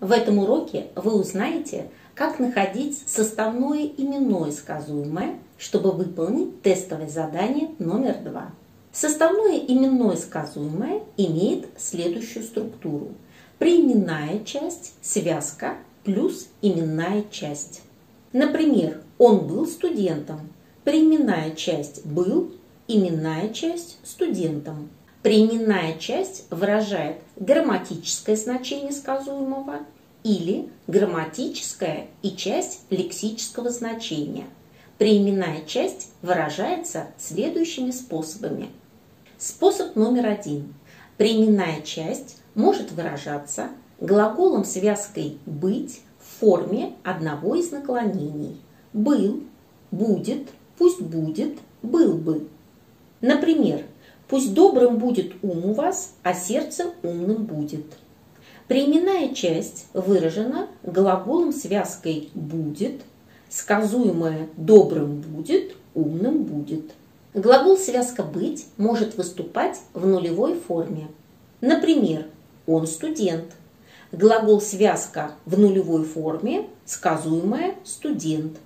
В этом уроке вы узнаете, как находить составное именное сказуемое, чтобы выполнить тестовое задание номер два. Составное именное сказуемое имеет следующую структуру. Преименная часть, связка плюс именная часть. Например, он был студентом. Преименная часть «был», именная часть «студентом». Преименная часть выражает грамматическое значение сказуемого или грамматическое и часть лексического значения. Преименная часть выражается следующими способами. Способ номер один. Преименная часть может выражаться глаголом связкой «быть» в форме одного из наклонений. Был, будет, пусть будет, был бы. Например, Пусть добрым будет ум у вас, а сердце умным будет. Преименная часть выражена глаголом связкой «будет», сказуемое «добрым будет», «умным будет». Глагол связка «быть» может выступать в нулевой форме. Например, «он студент». Глагол связка в нулевой форме, сказуемое «студент».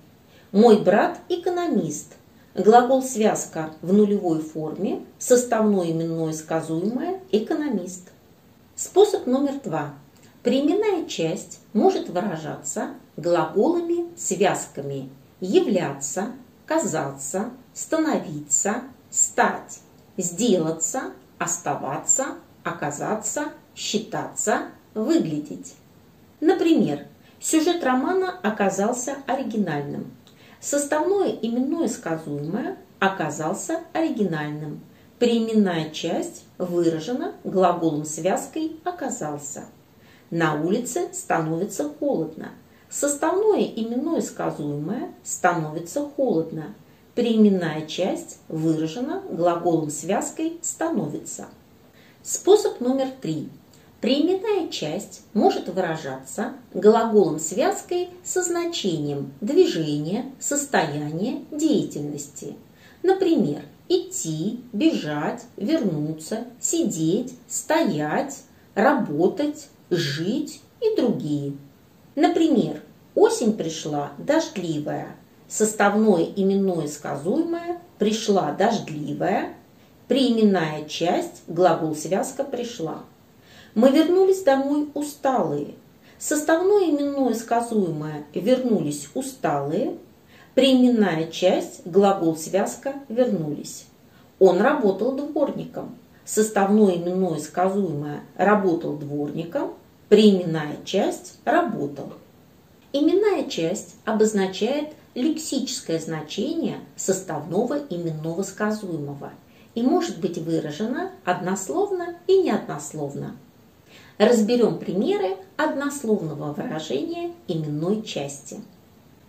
«Мой брат экономист». Глагол связка в нулевой форме, составное именное сказуемое экономист. Способ номер два. Преименная часть может выражаться глаголами связками являться, казаться, становиться, стать, сделаться, оставаться, оказаться, считаться, выглядеть. Например, сюжет романа оказался оригинальным. Составное именное сказуемое оказался оригинальным. Преименная часть выражена глаголом связкой «оказался». На улице становится холодно. Составное именное сказуемое становится холодно. Преименная часть выражена глаголом связкой «становится». Способ номер три. Преименная часть может выражаться глаголом-связкой со значением движения, состояния, деятельности. Например, идти, бежать, вернуться, сидеть, стоять, работать, жить и другие. Например, осень пришла дождливая, составное именное сказуемое пришла дождливая, преименная часть глагол-связка пришла. Мы вернулись домой усталые. Составное именное сказуемое «вернулись усталые», преименная часть глагол-связка «вернулись». Он работал дворником. Составное именное сказуемое «работал дворником», преименная часть «работал». Именная часть обозначает лексическое значение составного именного сказуемого и может быть выражена однословно и неоднословно. Разберем примеры однословного выражения именной части.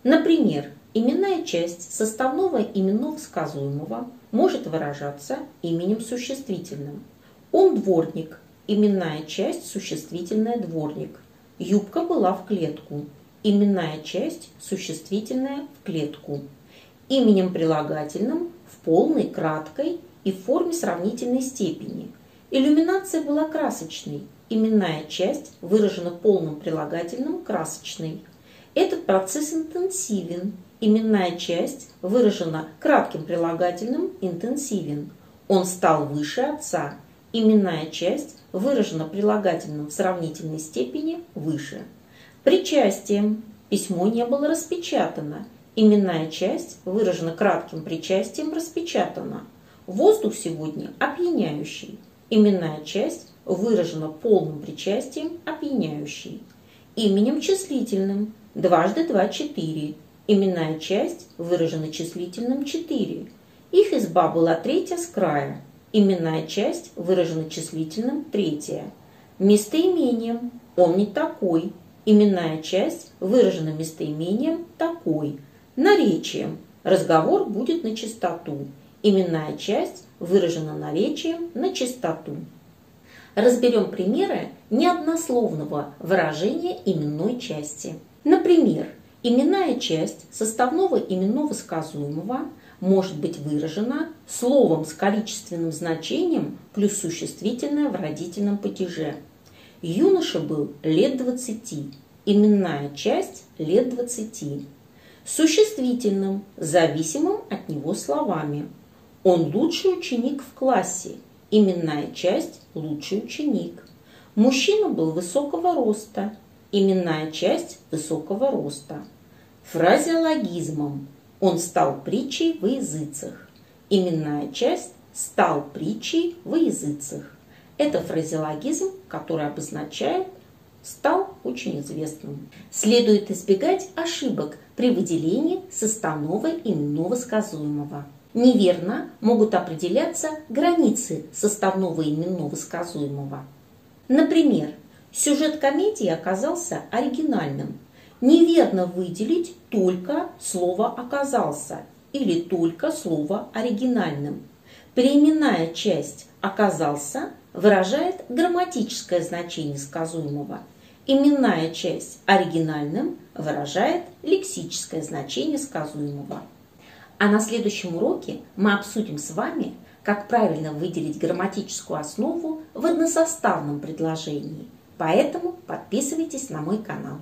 Например, именная часть составного именного сказуемого может выражаться именем существительным. Он дворник, именная часть существительная дворник. Юбка была в клетку, именная часть существительная в клетку. Именем прилагательным в полной, краткой и в форме сравнительной степени. Иллюминация была красочной, именная часть выражена полным прилагательным красочный. Этот процесс интенсивен. Именная часть выражена кратким прилагательным интенсивен. Он стал выше отца. Именная часть выражена прилагательным в сравнительной степени выше. Причастием. Письмо не было распечатано. Именная часть выражена кратким причастием распечатана. Воздух сегодня опьяняющий. Именная часть выражено полным причастием опьяняющий. Именем числительным дважды два – четыре. Именная часть выражена числительным четыре. Их изба была третья с края. Именная часть выражена числительным третья. Местоимением он не такой. Именная часть выражена местоимением такой. Наречием разговор будет на чистоту. Именная часть выражена наречием на чистоту разберем примеры неоднословного выражения именной части. Например, именная часть составного именного сказуемого может быть выражена словом с количественным значением плюс существительное в родительном падеже. Юноша был лет 20, именная часть лет 20. Существительным, зависимым от него словами. Он лучший ученик в классе, именная часть лучший ученик. Мужчина был высокого роста, именная часть высокого роста. Фразеологизмом он стал притчей во языцах. Именная часть стал притчей во языцах. Это фразеологизм, который обозначает стал очень известным. Следует избегать ошибок при выделении составного именного сказуемого. Неверно могут определяться границы составного именного сказуемого. Например, сюжет комедии оказался оригинальным. Неверно выделить только слово «оказался» или только слово «оригинальным». Переименная часть «оказался» выражает грамматическое значение сказуемого. Именная часть оригинальным выражает лексическое значение сказуемого. А на следующем уроке мы обсудим с вами, как правильно выделить грамматическую основу в односоставном предложении. Поэтому подписывайтесь на мой канал.